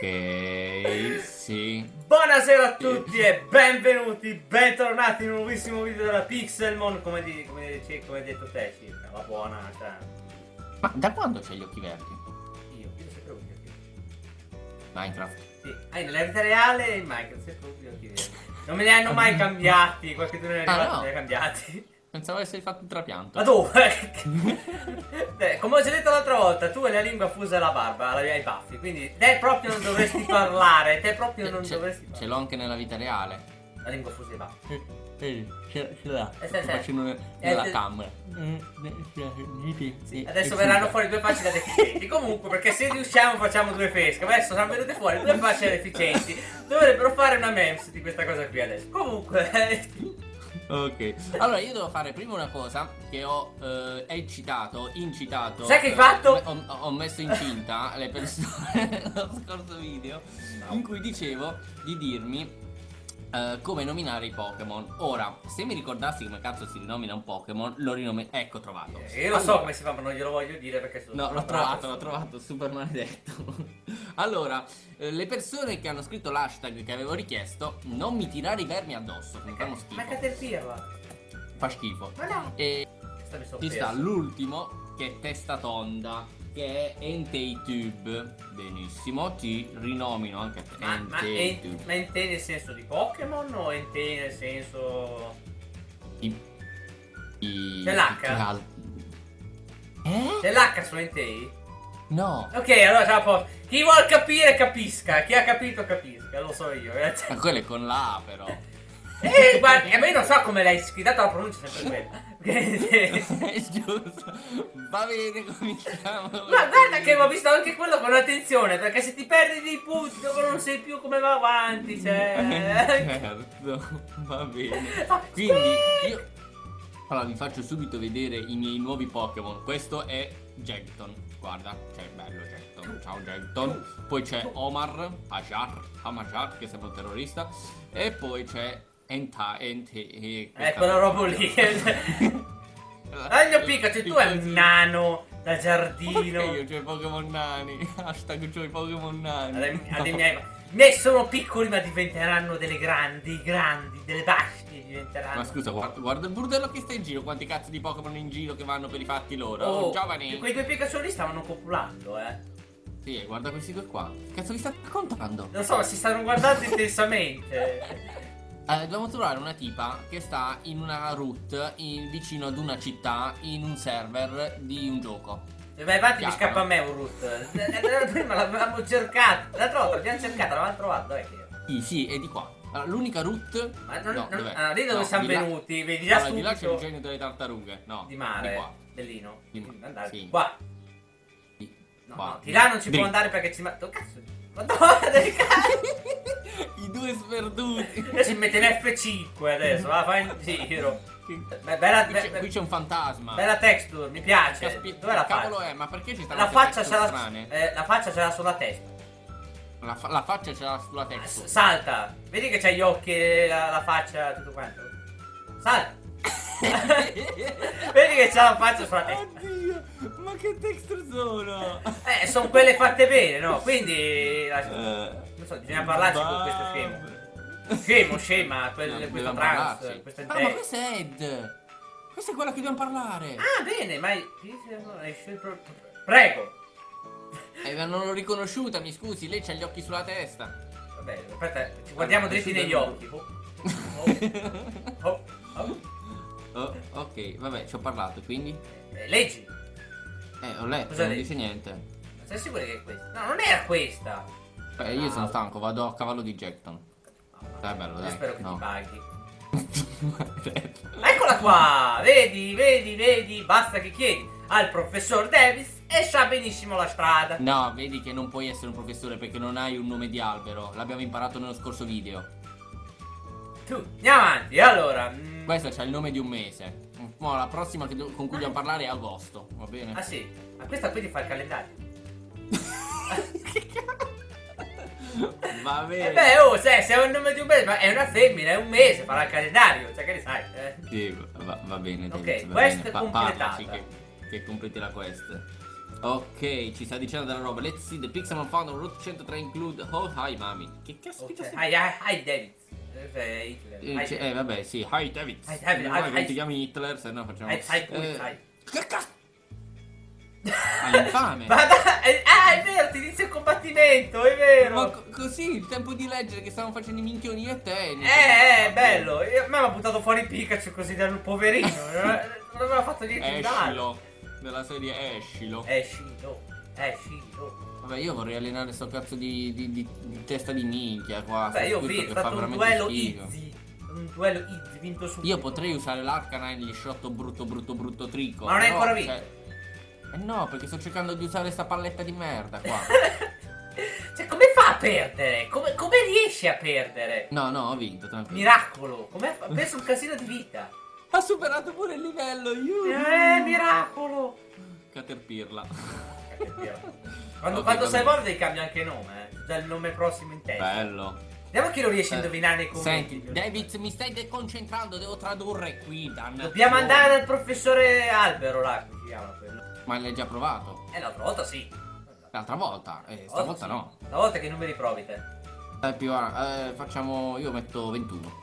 Ok, sì. Buonasera a tutti e benvenuti, bentornati in un nuovissimo video della Pixelmon, come, di, come, dice- come hai detto te circa, la buona, cioè, Ma da quando c'hai gli occhi verdi? io, io sempre gli occhi Minecraft. Sì, ah, nella vita reale in Minecraft sempre gli occhi verdi. Non me li hanno mai cambiati, qualche giorno Ah, arrivato no? e li ha cambiati. Pensavo avessi fatto un trapianto. Ma dove? Beh, come ho già detto l'altra volta, tu hai la lingua fusa e la barba, la- ai baffi, quindi te proprio non dovresti parlare, te proprio non Ce- dovresti ce parlare. l'ho anche nella vita reale. La lingua fusa e i baffi. Vedi, ce, ce l'ha. Eh, Sto facendo Eh, nella camera. Sì, adesso verranno fuori due facce da deficienti. Comunque, perché se riusciamo facciamo due fesche. Adesso sono venute fuori due facce da deficienti. Dovrebbero fare una memes di questa cosa qui adesso. Comunque, Ok, allora io devo fare prima una cosa che ho eh, incitato, incitato. Sai che hai eh, fatto? Ho, ho messo incinta le persone nello scorso video in cui dicevo di dirmi eh, come nominare i Pokémon. Ora, se mi ricordassi come cazzo si rinomina un Pokémon, lo rinome. Ecco, trovato. io lo so Allora- come si fa, ma non glielo voglio dire perché sono. No, l'ho trovato, l'ho trovato, super maledetto. Allora, eh, le persone che hanno scritto l'hashtag che avevo richiesto, non mi tirare i vermi addosso, mi fanno Ma schifo. Caterpillar. Fa schifo. Ma no. E ci sta l'ultimo, che è testa tonda, che è Entei Tube. Benissimo, ti rinomino anche te. Ma, ma, en- ma Entei nel senso di Pokémon o Entei nel senso. I- i- C'è l'H? Eh? C'è l'H su Entei? No. Ok, allora ce la posso. Chi vuol capire capisca. Chi ha capito capisca, lo so io. Ma quello è con la A però. Eh, guarda, ma io non so come l'hai scritta, la pronuncia sempre quella. è giusto. Va bene, cominciamo. Ma guarda che ho visto anche quello con attenzione, perché se ti perdi dei punti dopo non sai più come va avanti, cioè... certo, va bene. Ah, Quindi io allora vi faccio subito vedere i miei nuovi Pokémon. Questo è Jagton. Guarda, cioè bello Jagton. Ciao Jagton. Poi c'è Omar, Ajar, Hamashar, che sembra un terrorista. E poi c'è Enta, Ente, e Eh, quella roba lì. Il mio Pikachu, tu è un nano da giardino. Io c'ho i Pokémon nani. Hashtag c'ho i Pokémon nani. Miei, miei sono piccoli ma diventeranno delle grandi, grandi, delle bestie diventeranno. Ma scusa, guarda, guarda il burdello che sta in giro, quanti cazzo di Pokémon in giro che vanno per i fatti loro. Oh, giovani. Quei due Pikachu stavano copulando, eh. Sì, guarda questi due qua. Che cazzo vi state raccontando? Non so, si stanno guardando intensamente. Eh, dobbiamo trovare una tipa che sta in una route in- vicino ad una città in un server di un gioco. Se vai avanti mi scappa a me un root. Eh, Prima l'avevamo cercato. L'altra volta l'abbiamo cercata, l'avevamo trovato. Dov'è che? Sì, sì, è di qua. Allora, l'unica route. Ma non, no, non- ah, lì dove No, siamo di venuti, vedi già Allora, di là c'è il subito genio delle tartarughe. No, di mare. Di qua. Bellino. Di- Andare. sì. Qua. Di, No, qua. no, di là non ci può Dritto. andare perché ci mette. Cazzo. Madonna, del cazzo. I due sperduti. Adesso mi mette in F5 adesso, va, fai in giro. Beh, bella, Qui c'è, be- qui c'è un fantasma. bella texture, mi piace. Caspi- Dov'è la faccia? è? Ma perché ci stanno La faccia, ce texture l'ha, strane? eh, la faccia ce l'ha sulla testa. La, fa- la faccia ce l'ha sulla S- texture. Salta. Vedi che c'ha gli occhi la, la faccia, tutto quanto. Salta. Vedi che c'ha la faccia sulla testa. Oddio, ma che texture sono? Eh, sono quelle fatte bene, no? Quindi. la- Eh, non so, bisogna parlarci con questo scemo. Scemo, scema, quel- No, questo trans, questo Ah, ma questo è Ed. Questa è quella che dobbiamo parlare. Ah, bene, ma. Prego. Eh, ma non l'ho riconosciuta, mi scusi, lei c'ha gli occhi sulla testa. Vabbè, aspetta, ci guardiamo dritti negli occhi. Oh, oh, oh. Oh, ok, vabbè, ci ho parlato, quindi. Eh, leggi. Eh, ho letto, Cosa non leggi? dice niente. Ma sei sicuro che è questa? No, non era questa. Beh, io sono Ah. stanco, vado a cavallo di Jackton. Dai, bello, Io dai. spero che no. ti paghi. Eccola qua! Vedi, vedi, vedi, basta che chiedi al professor Davis e sa benissimo la strada. No, vedi che non puoi essere un professore perché non hai un nome di albero. L'abbiamo imparato nello scorso video. Tu, andiamo avanti. Allora, mm, Questo c'ha il nome di un mese. Mo, la prossima che do- con cui dobbiamo parlare è agosto, va bene? ah sì, ma questa qui ti fa il calendario. Va E bene. beh, oh, se, se è un nome di un mese, ma è una femmina, è un mese, farà il calendario, cioè che ne sai, eh? Sì, va, va bene. Ok, David, va quest bene. completata. parlaci che, che completi la quest. Ok, ci sta dicendo della roba. Let's see the Pixelmon found on Route 103 include Oh hi mami. Che caspita Ok. stai- Hi, hi, David. Eh, Hitler. Eh, Hi, c- David. eh, vabbè, sì. Hi David. Hi, David, Non hi, hi. ti chiami Hitler, se no facciamo. Hi, hi, Eh, hi. Che cazzo? Ah, infame. Ma dai, ah, è vero, ti inizia il combattimento, è vero. Ma co- così il tempo di leggere che stavamo facendo i minchioni io e te. Eh, è bello. A me mi ha buttato fuori Pikachu così dal poverino. non non aveva fatto niente di male. Della serie Escilo. Escilo. Escilo. Vabbè, io vorrei allenare sto cazzo di, di- di- di testa di minchia qua. Beh, io ho sto visto, è stato un duello schifo. easy. Un duello easy, vinto subito. Io potrei usare l'Arcanine gli shot brutto brutto brutto trico. Ma non però, ancora vinto. cioè- Eh no, perché sto cercando di usare sta palletta di merda qua. cioè, come fa a perdere? Come, come riesci a perdere? No, no, ho vinto, tranquillo. Miracolo. Come ha perso un casino di vita? Ha superato pure il livello, io. Eh, miracolo. Caterpirla. Quando, Ok, quando sei evolve cambia anche nome, eh. Già il nome prossimo in testa. Bello. Vediamo chi lo riesce a Eh, indovinare nei commenti. Senti, David, mi stai deconcentrando, devo tradurre qui, dannazione. Dobbiamo andare dal professore Albero là, come si chiama quello. Ma l'hai già provato? Eh, l'altra volta sì. L'altra volta? Eh, stavolta sì. no. Stavolta che numeri provi te? Eh, più, eh, facciamo... Io metto 21.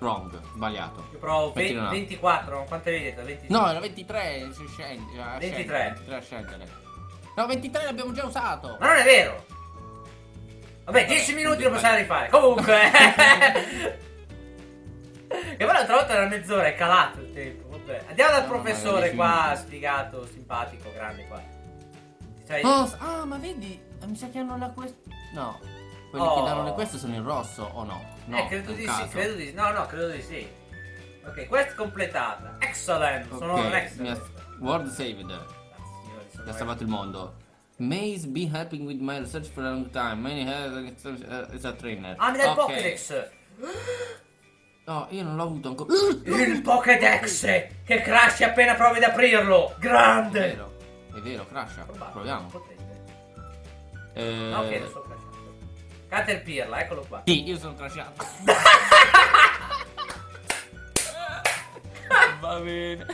Wrong, sbagliato. Io provo ve- 29. 24, quante vedete? 26. No, era 23, si scende, a 23. scendere, 23 a scendere. No, 23 l'abbiamo già usato. Ma non è vero! Vabbè, 10 minuti lo possiamo rifare. Comunque. e poi l'altra volta era mezz'ora, è calato il tempo. Vabbè. Andiamo dal No, professore era 10 qua, sfigato, simpatico, grande qua. Cioè, Oh, s- ah, ma vedi, mi sa che hanno la quest... No, quelli Oh. che danno le quest sono in rosso o no? No, eh, credo di caso. sì, credo di sì. No, no, credo di sì. Ok, quest completata. Excellent, sono Ok, un excellent. World saved. Ah, ha salvato il mondo. Maze be helping with my research for a long time. Many has is a trainer. Ah, mi dai il Ok. Pokédex! No, io non l'ho avuto ancora. Il Pokédex! Che crash appena provi ad aprirlo! È Grande! vero, è vero, crasha. Proviamo. potente. Eh, Ah, ok, crashando. Caterpillar, eccolo qua. Sì, io sono crashato. Va bene.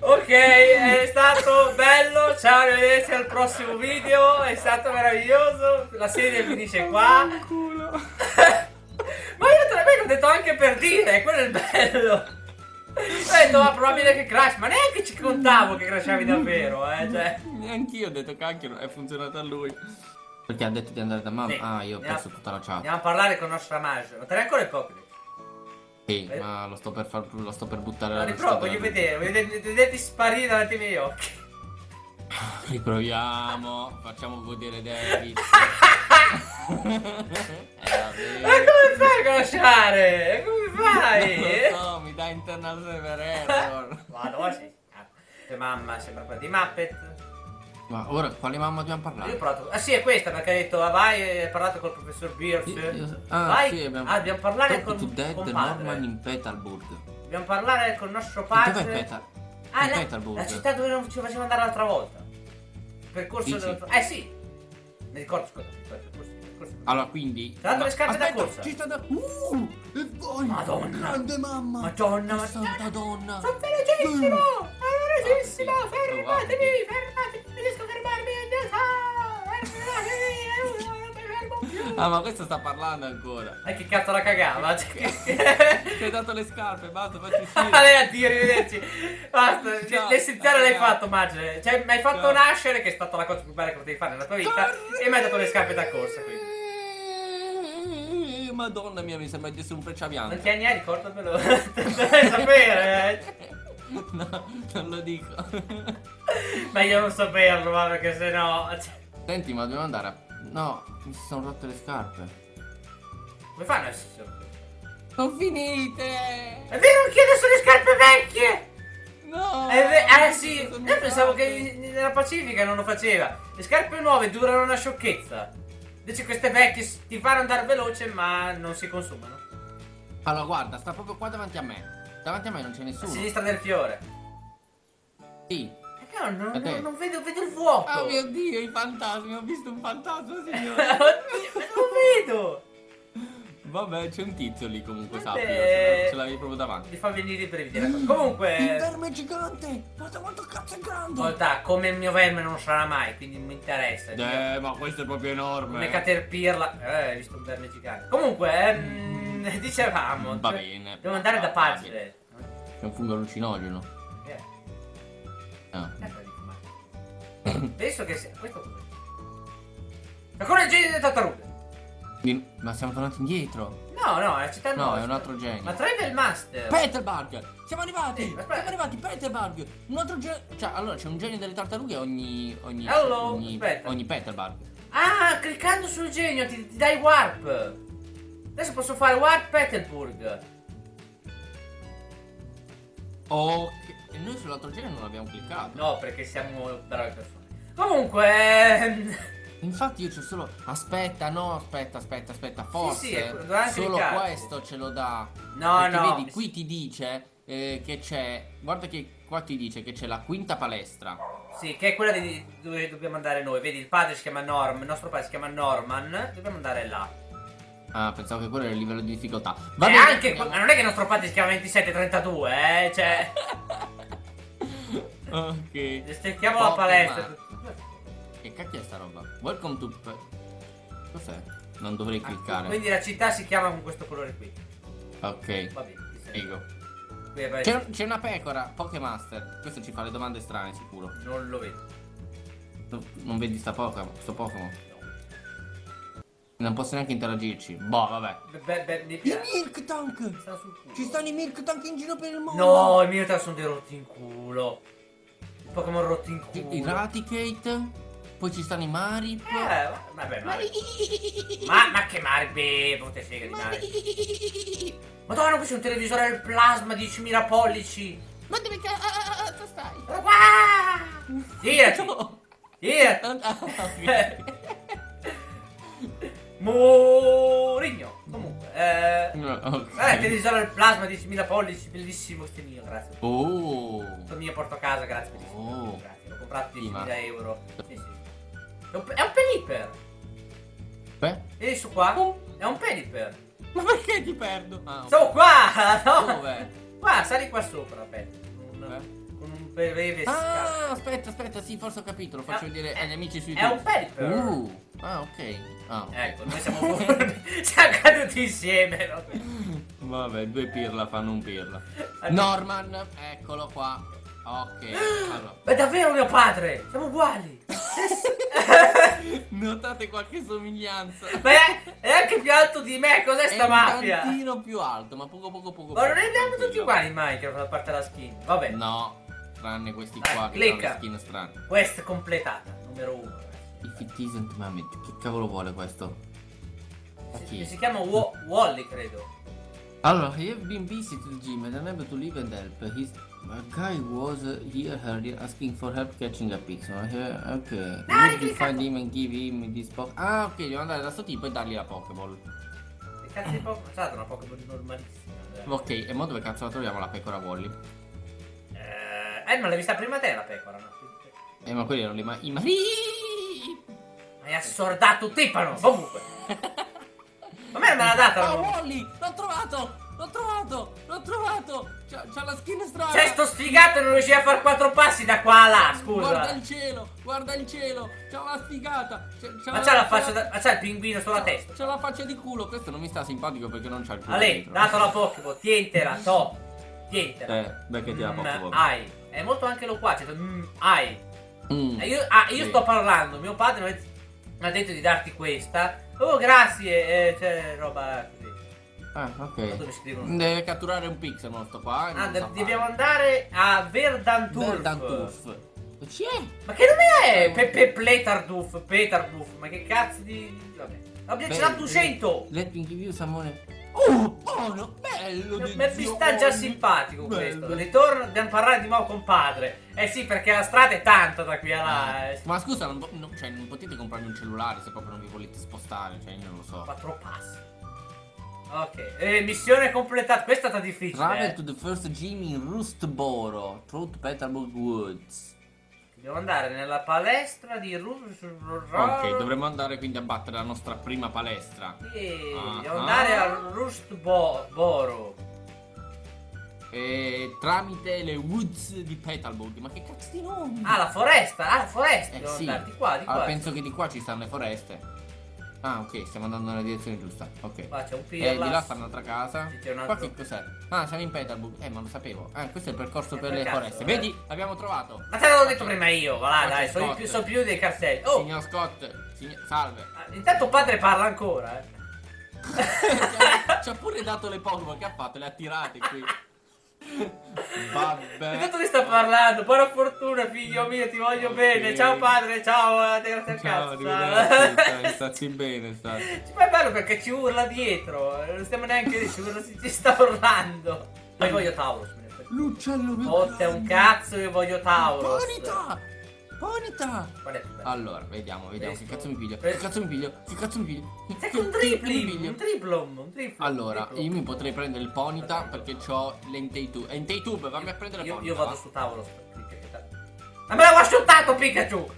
Ok, è stato bello. Ciao, arrivederci al prossimo video. È stato meraviglioso. La serie finisce qua. Ma io te l'ho detto anche per dire, quello è il bello. Ho detto, ma probabile che crash, ma neanche ci contavo che crashavi davvero, eh. Cioè. Neanch'io ho detto cacchio, è funzionato a lui. Perché ha detto di andare da mamma? Sì. Ah, io ho perso tutta la chat. Andiamo a parlare con il nostro Amage. Ma te l'hai ancora il Pokédex? Sì, Eh. ma lo sto per far lo sto per buttare alla riprovo, voglio vedere, voglio vederti sparire davanti ai miei occhi. Riproviamo, facciamo godere David. Eh, Ma come fai a crashare? Come fai? Non lo so, mi dà internal server error. Vado, sì. Ah, Mamma sembra quella di Muppet. Ma ora quale mamma dobbiamo Io ho parlare? provato. Ah sì, è questa perché ha detto ah, vai hai parlato col professor Beers. Io- io- ah, vai. sì, abbiamo, ah, dobbiamo parlare Talk con, Dead con Norman in Petalburg. Dobbiamo parlare con il nostro padre. dov'è Petal? Ah, in la, Petalburg. la città dove non ci faceva andare l'altra volta. Il percorso dell'altro. Eh sì. Mi ricordo, scusa, percorso, percorso. Allora, quindi. Tra l'altro le scarpe da Aspetta, corsa. Ci sta da. Uh! E poi. Madonna. Grande mamma! Madonna, Che Madonna. Santa donna! Sono velocissimo! Mm. Sono velocissimo! Ah. Fermatevi! Fermatevi! Ah, ma questo sta parlando ancora. Ma che cazzo la cagava? Ti hai dato le scarpe, basta, facci uscire. lei addio, arrivederci. Basta, Ciao. l'essenziale l'hai fatto, Magge. Cioè, mi hai fatto Ciao. nascere, che è stata la cosa più bella che potevi fare nella tua vita, Corri! e mi hai dato le scarpe da corsa, quindi. Madonna mia, mi sembra di essere un frecciabianco. Quanti anni hai? Ricordamelo. Devi sapere, eh. No, non lo dico. Meglio non saperlo, ma perché sennò... cioè, Senti, ma dobbiamo andare a... No, mi si sono rotte le scarpe. Come fanno a essere Sono finite! È vero, anche adesso le scarpe vecchie! No! Eh, eh sì, io pensavo che nella Pacifica non lo faceva. Le scarpe nuove durano una sciocchezza. Invece queste vecchie ti fanno andare veloce ma non si consumano. Allora, guarda, sta proprio qua davanti a me. Davanti a me non c'è A nessuno. sinistra del fiore. Sì. No, non, A te. non- vedo, vedo il vuoto. Oh mio dio, i fantasmi, ho visto un fantasma, Oddio, signore. non vedo. Vabbè, c'è un tizio lì comunque, Vabbè. sappilo, ce l'avevi proprio davanti. Mi fa venire i brividi. cosa. Comunque, verme gigante! Guarda quanto cazzo è grande! Ascolta, come il mio verme non sarà mai, quindi non mi interessa. Eh, ma questo è proprio enorme. Come Caterpillar. Eh, hai visto un verme gigante. Comunque, ehm, dicevamo. Va cioè, bene. Devo andare da Accettabile. pagine. C'è un fungo allucinogeno. Ah. Penso che sia. Questo cos'è? Ancora il genio delle tartarughe. Ma siamo tornati indietro. No, no, è la città No, è un altro genio. Ma Travel Master. Peterburg! Siamo arrivati! Sì. Siamo arrivati, Peterburg! Un altro genio. Cioè, allora c'è un genio delle tartarughe ogni. ogni. Hello, ogni, ogni Peterburg. Ah, cliccando sul genio ti, ti dai warp. Adesso posso fare warp Peterburg. Ok. E noi sull'altro genio non abbiamo cliccato. No, perché siamo bravi persone. Comunque, ehm, Infatti io c'ho solo. Aspetta, no, aspetta, aspetta, aspetta. Forse sì, anche solo cliccarci. questo ce lo dà. no, Perché no. vedi, qui ti dice eh, che c'è. Guarda che qua ti dice che c'è la quinta palestra. Sì, che è quella di dove dobbiamo andare noi. Vedi, il padre si chiama Norm, il nostro padre si chiama Norman. Dobbiamo andare là. Ah, pensavo che quello era il livello di difficoltà. Va e bene. anche, ma non è che il nostro padre si chiama 2732, eh? Cioè, ok. cerchiamo la palestra. Che cacchio è sta roba? Welcome to. Cos'è? Non dovrei cliccare. Quindi la città si chiama con questo colore qui. Ok, Va bene. figo. C'è, una pecora, Pokémaster. Questo ci fa le domande strane, sicuro. Non lo vedo. Tu Non vedi sta Pokémon? Sto Pokémon? Non posso neanche interagirci. Boh, vabbè. Beh, mi I. Milk Tank! Culo. Ci stanno i Milk Tank in giro per il mondo! No, i Minotaur sono dei rotti in culo. Pokémon rotti in culo. I Raticate. Poi ci stanno i Marip. Eh, vabbè, ma... Ma, ma che Marbe, te frega di Marbe. Madonna, qui c'è un televisore al plasma di 10.000 pollici. Ma dove cazzo stai? Qua! Girati, No. girati. Ah. Murigno. Eh... No, ok. Guarda, il televisore al plasma di 10.000 pollici, bellissimo, questo mio, grazie. Oh. Questo mio porto a casa, grazie, bellissimo. Oh. Grazie, l'ho comprato Sì, ma- 10.000 euro. Sì, sì. È un, è un peliper. Beh. Vedi su qua? È un peliper. Ma perché ti perdo? Ah. Stavo qua! No! Dove? Qua, sali qua sopra, aspetta. Con breve scatto. Ah, aspetta, aspetta, sì, forse ho capito, lo faccio È- vedere è- ai miei amici su È YouTube. un peliper. Uh, ah, ok. Ah, ok. Ecco, noi siamo siamo caduti insieme. no? Vabbè, due pirla fanno un pirla. Norman, eccolo qua. Ok, allora. È davvero mio padre! Siamo uguali! Notate qualche somiglianza. Ma è, è anche più alto di me, cos'è sta È un mafia? tantino più alto, ma poco poco poco. Ma non poco, andiamo tutti uguali in Minecraft a parte la skin. Vabbè, No, tranne questi Dai, qua che clicca. hanno le skin strane. questa è completata, numero uno. If it isn't Mammy, che cavolo vuole questo? Si, si chiama Wa- Wally, credo. Allora, I have been busy to the gym and unable to leave and help. His a guy was here earlier asking for help catching a pixel. Uh, ok. No, Would you find him and give him this Pokémon? Ah, ok, devo andare da sto tipo e dargli la Pokéball. Che cazzo di Pokémon? Sarà una Pokémon normalissima. eh. Ok, e mo dove cazzo la troviamo la pecora Wally? Eh, ma l'hai vista prima te la pecora, no? Eh, ma quelli erano ma- i mari. Hai assordato Tipano, comunque. Ma me me l'ha data. Oh, no? Wally! L'ho trovato! L'ho trovato! L'ho trovato! C'ha, c'ha la skin strana! C'è sto sfigato e non riusciva a fare quattro passi da qua a là, Guarda scusa. il cielo! Guarda il cielo! C'ha la sfigata! C'ha, c'ha Ma c'ha la faccia da... Ma c'ha il pinguino sulla testa. C'ha la faccia di culo! Questo non mi sta simpatico perché non c'ha il culo Ale, dato la Pokémon, tientela, to. Tientela. Eh, beccati la Mm, Pokéball. È molto anche loquace. Mm, ai. Mm. E io, ah, io Sì. sto parlando, mio padre mi ha- detto di darti questa. Oh, grazie, eh, c'è roba così. Ah, ok. Deve catturare un pixel sto qua. e Ah, sa dobbiamo andare a Verdanturf. Verdanturf. Ci è? Ma che nome è? Pepe Pletarduf, Petarduf, ma che cazzo di... Vabbè. Vabbè, ce l'ha Beh, 200! Let me give you some money. Oh, buono, bello Ma mi sta già simpatico questo. Ritorno, dobbiamo parlare di nuovo con padre. Eh sì, perché la strada è tanta da qui a là. eh. Ma scusa, non, no, cioè, non potete comprarmi un cellulare se proprio non vi volete spostare, cioè io non lo so. Quattro passi. Ok, eh, missione completata. Questa è stata difficile. Travel eh. to the first gym in Rustboro, through Peterborough Woods. Devo andare nella palestra di Rus. Ok, dovremmo andare quindi a battere la nostra prima palestra. Sì, Ah. devo andare a Rustboro. eh, tramite le woods di Petalburg. Ma che cazzo di nomi? Ah, la foresta, ah, la foresta. Eh, devo sì. andare, Di qua, di qua. Allora, penso che di qua ci stanno le foreste. Ah, ok, stiamo andando nella direzione giusta. Ok. Qua c'è un pirla. di là sta un'altra casa. C'è un Qua altro- che cos'è? Ah, siamo in Petalburg. Eh, ma lo sapevo. Ah, questo è il percorso Eh, per le cazzo, foreste. eh. Vedi? L'abbiamo trovato. Ma te l'avevo detto prima io, va là, Qua dai, sono, più, sono più dei cartelli. Oh, Signor Scott, signor- salve. ah, intanto padre parla ancora, eh. Ci ha pure dato le Pokémon che ha fatto, le ha tirate qui. Vabbè. Intanto ti sta parlando, buona fortuna figlio mio, ti voglio Ok. bene. Ciao padre, ciao, eh, grazie al Ciao, cazzo. stai- stazzi bene, stazzi. Ci fa bello perché ci urla dietro, eh, non stiamo neanche ci urla, ci sta urlando. Ma io voglio Taurus. L'uccello più Fotte un cazzo io voglio Taurus. Bonita! Bonita! Bello? Allora, vediamo, vediamo. Che Questo. cazzo mi piglio? Che Questo. cazzo mi piglio? Che cazzo mi piglio? Che- che un che- che piglio? un triplom, un triplom. Allora, triplom. io mi potrei prendere il Ponita perché ho l'Entei-Tube. Entei-Tube, vammi a prendere il io, Ponita. io vado va. su Taurus per Pikachu. Ma me l'avevo asciuttato Pikachu!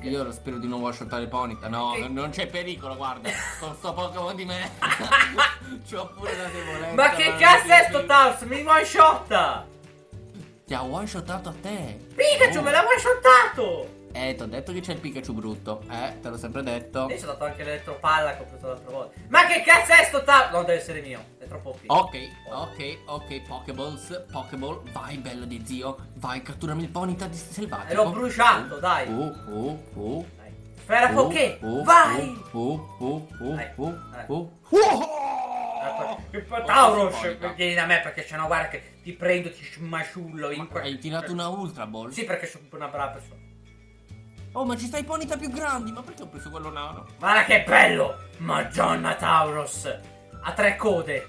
Eh, io spero di non washottare il Ponita. No, Che- non c'è pericolo, guarda. Con sto Pokémon di me. C'ho pure la debolezza. Ma che cazzo è sto Taurus? Mi one shotta! Ti ha one-shottato a te. Pikachu Oh. me l'ha one shottato! Eh, ti ho detto che c'è il Pikachu brutto. Eh, te l'ho sempre detto. E ci ho dato anche l'elettropalla che ho preso l'altra volta. Ma che cazzo è sto Taurus? No, deve essere mio, è troppo piccolo. Ok, ok, ok, Pokeballs, Pokeball, vai bello di zio, vai catturami il Ponita di selvatico. E l'ho bruciato, dai. Oh, oh, oh. Dai. Sfera oh, Poké, oh, vai! Oh, oh, oh, oh, dai. oh. Oh, Taurus, Ponita. vieni da me perché c'è una guarda che ti prendo, ti smasciullo in Ma Hai tirato una Ultra Ball? Sì, perché sono una brava persona. Oh, ma ci stai Ponita più grandi, ma perché ho preso quello nano? Guarda che bello! Madonna Taurus! Ha tre code.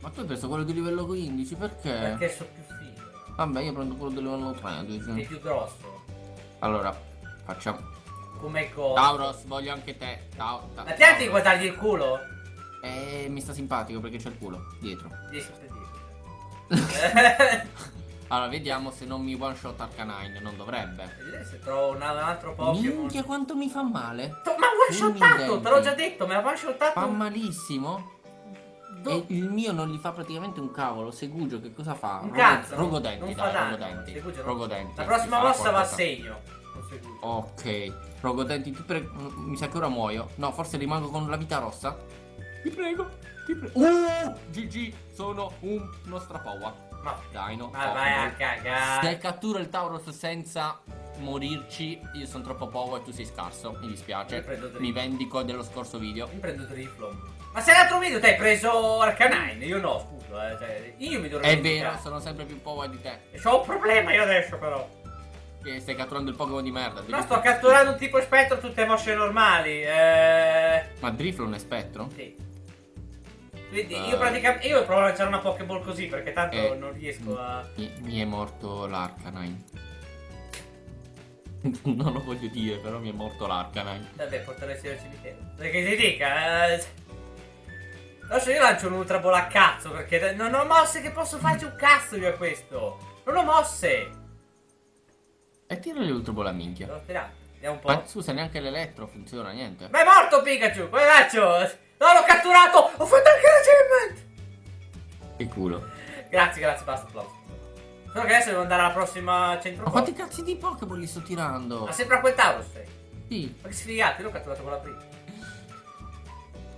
Ma tu hai preso quello di livello 15, perché? Perché sono più figo. Vabbè, io prendo quello di livello È 13. più grosso. Allora, facciamo. Come cosa. Tauros, voglio anche te. Tau, ta- Ma ti anche di guardargli il culo? Eh, mi sta simpatico perché c'è il culo dietro. Sempre dire. Allora, vediamo se non mi one shot Arcanine. Non dovrebbe. Vediamo se trovo un, altro Pokémon. Minchia, quanto mi fa male. To- Ma one Fulminante. te l'ho già detto, me l'ha one shottato. Fa malissimo. Do- E il mio non gli fa praticamente un cavolo. Segugio, che cosa fa? Un cazzo. Rogodenti, dai, rogodenti. Rogodenti. La prossima mossa va a segno. Ok. Rogodenti, ti prego. Mi sa che ora muoio. No, forse rimango con la vita rossa. Ti prego. Ti prego. Uh, GG, sono un, uno strapowa. Ma, Dai, no. ma vai a Se cagare. catturo il Tauros senza morirci, io sono troppo poco e tu sei scarso. Mi dispiace. Mi vendico dello scorso video. Io prendo Driflom. Ma se l'altro video ti hai preso Arcanine, io no, scusa, eh. Cioè, io mi dovrei È vero, indicare. sono sempre più power di te. E c'ho un problema io adesso però. Che stai catturando il Pokémon di merda. No, sto catturando un tipo spettro tutte mosse normali. Eh. Ma Driflon è spettro? Sì. Eh. io praticamente. Io provo a lanciare una Pokéball così perché tanto Eh. non riesco a. Mi, mi è morto l'Arcanine. non lo voglio dire, però mi è morto l'Arcanine. Vabbè, porteresti al cimitero. Perché ti dica, eh. Adesso io lancio un Ultra Ball a cazzo perché non ho mosse che posso farci un cazzo io a questo. Non ho mosse. E tira le Ultra Ball a minchia. Tirare. Vediamo un po'. Ma scusa, neanche l'elettro funziona, niente. Ma è morto Pikachu, come faccio? No, l'ho catturato! Ho fatto anche l'achievement! Che culo. Grazie, grazie, basta, applauso. Solo che adesso devo andare alla prossima centro. Ma quanti cazzi di Pokéball li sto tirando? Ma sempre a quel Taurus sei. Sì. Ma che sfigati, l'ho catturato con la prima.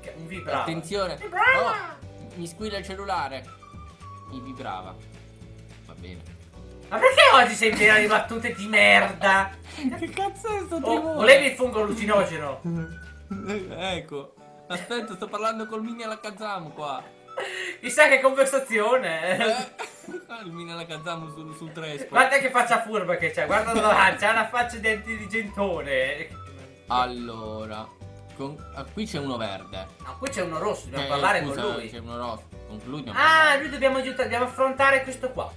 Che un vibrava. Attenzione. Vibrava! Oh, mi squilla il cellulare. Mi vibrava. Va bene. Ma perché oggi sei piena di battute di merda? che cazzo è sto Oh, volevi il fungo allucinogeno? ecco. Aspetta, sto parlando col Mini alla Kazam qua. Chissà che conversazione. Eh, il Mini alla Kazam sul, sul Trespo. Guarda che faccia furba che c'è, guarda davanti, ha una faccia di intelligentone. Allora, con- ah, qui c'è uno verde. No, qui c'è uno rosso, dobbiamo Eh, parlare scusa, con lui. C'è uno rosso. Con lui dobbiamo Ah, parlare. lui dobbiamo aiutare, dobbiamo affrontare questo qua.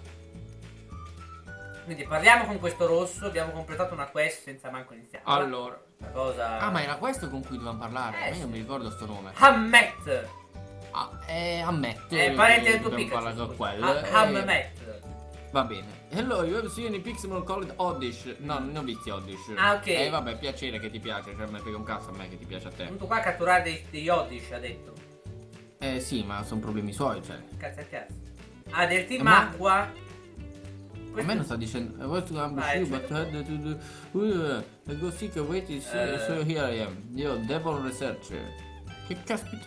Quindi parliamo con questo rosso, abbiamo completato una quest senza manco iniziare. Allora. Una cosa. Ah, ma era questo con cui dovevamo parlare? Eh, Ma io non mi ricordo sto nome. Hammet! Ah, eh, ammette. È parente del tuo Pikachu. eh, Hammet. Va bene. Hello, you have seen a Pixelmon called Oddish. No, non ho visto Oddish. Ah, ok. Eh, vabbè, piacere che ti piace. Cioè, me frega un cazzo a me che ti piace a te. venuto qua a catturare dei, dei Yodish, ha detto. Eh sì, ma sono problemi suoi, cioè. Cazzo al cazzo. Ah, del team Eh, ma- acqua. A me non sta dicendo. I to ambush Vai, you, but had to do. Uh, go seek a wait, is, Eh. so here I am. Io, Devil Researcher. Che caspita.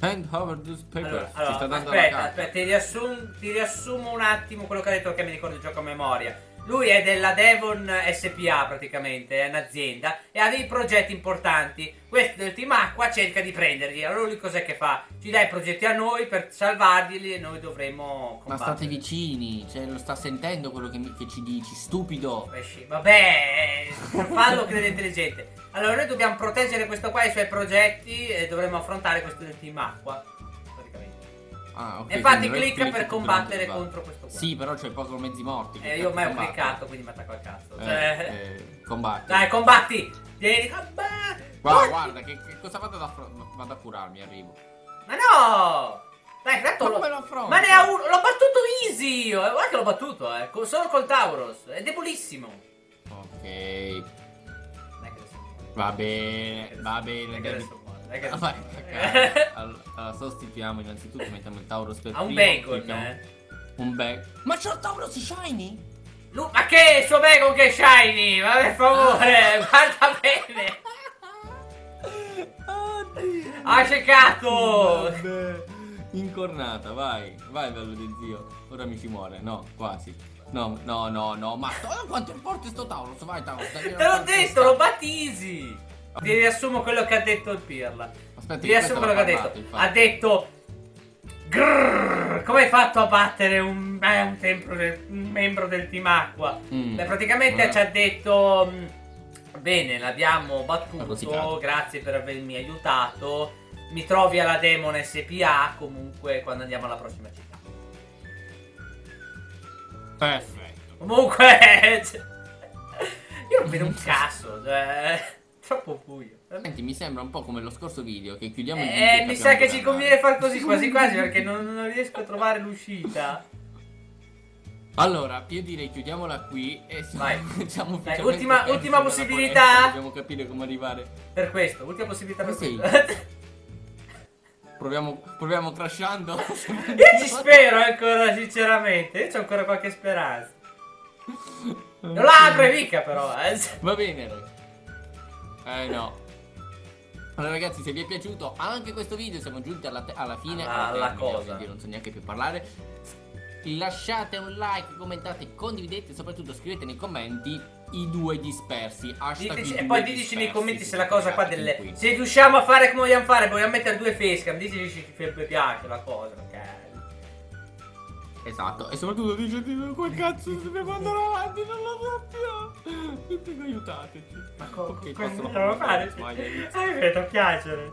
Hand over those papers. Allora, allora, aspetta, aspetta, ti, riassum- ti riassumo un attimo quello che ha detto perché mi ricordo il gioco a memoria. Lui è della Devon SPA praticamente, è un'azienda e ha dei progetti importanti. Questo del team acqua cerca di prenderli. Allora lui cos'è che fa? Ci dà i progetti a noi per salvarli e noi dovremo Ma combattere. state vicini, cioè lo sta sentendo quello che, mi- che ci dici, stupido. Eh Vabbè, fallo crede intelligente. Allora noi dobbiamo proteggere questo qua e i suoi progetti e dovremo affrontare questo del team acqua. Ah, ok. e infatti clicca per combattere contro questo qua. Sì, però c'è poco mezzi morti. Eh, io ormai ho Combatti. cliccato, quindi mi attacco al cazzo. Eh, Cioè... eh, combatti. Dai, combatti! Vieni, combatti! Guarda, guarda, che, che cosa vado ad, affro- vado a curarmi, arrivo. Ma no! Dai, tanto lo... lo? Ma ne ha uno! L'ho battuto easy! io, eh, Guarda che l'ho battuto, eh! Solo col Tauros! È debolissimo! Ok, va bene, va bene. Devi- che Ah, vai, allora, sostituiamo innanzitutto, mettiamo il Taurus per Ha un primo, bacon, eh! Un bag. Ma c'ho il Taurus shiny? Lu- ma che il suo bacon che è shiny? Ma per favore, guarda bene! Oddio. Ha! Vabbè. Incornata, vai, vai bello di zio. Ora mi ci muore, no, quasi. No, no, no, no, ma quanto è forte sto Taurus, vai Taurus. dai, Te l'ho detto, lo batti easy! Ti riassumo quello che ha detto il Pirla. Aspetta, Ti riassumo quello che ha detto. infatti. Ha detto. Grrr, come hai fatto a battere un, eh, un, del- un membro del team acqua? Mm. Beh, praticamente Eh. ci ha detto. mm, Bene, l'abbiamo battuto. Grazie per avermi aiutato. Mi trovi alla Demon SPA. Comunque, quando andiamo alla prossima città. Perfetto. Comunque. cioè, io non vedo un cazzo. Cioè, troppo buio. Senti, mi sembra un po' come lo scorso video che chiudiamo il video. Eh, mi sa che ci conviene far così quasi quasi perché non, non riesco a trovare l'uscita. Allora, io direi chiudiamola qui e Vai. facciamo Dai, ultima- ultima possibilità. Dobbiamo capire come arrivare. Per questo, ultima possibilità per Sì. questo. Proviamo, proviamo crashando. Io ci spero ancora, sinceramente. Io c'ho ancora qualche speranza. Non la apre mica però, eh. Va bene, raga. Eh no. Allora ragazzi, se vi è piaciuto anche questo video, siamo giunti alla, alla fine. Alla- termine, cosa. quindi non so neanche più parlare. Lasciate un like, commentate, condividete e soprattutto scrivete nei commenti i due dispersi. Diteci- e poi diteci nei commenti se la cosa qua delle. Se riusciamo a fare come vogliamo fare, vogliamo mettere due facecam. Diteci se vi piace la cosa. Esatto, e soprattutto dicete quel cazzo dobbiamo andare avanti, non lo so più. Vi prego aiutateci. Ma co- Ok, cosa dobbiamo fare? Sbaglio, Ah, mi piacere.